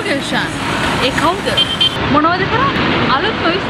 ගුරු ගිල්ෂාන් ඒ කවුද? මොනවද කරන්නේ? අලුත් නොයිස්